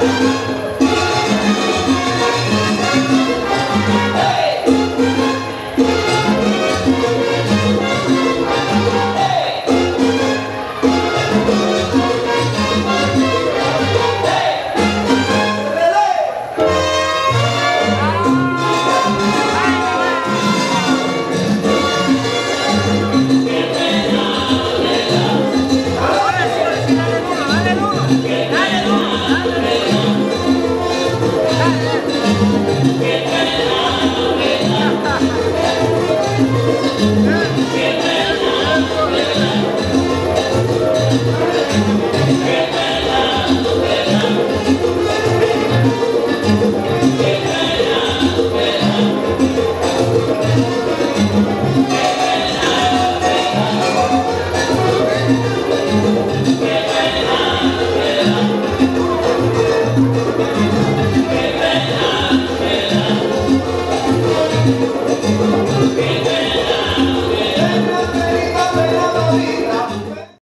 Música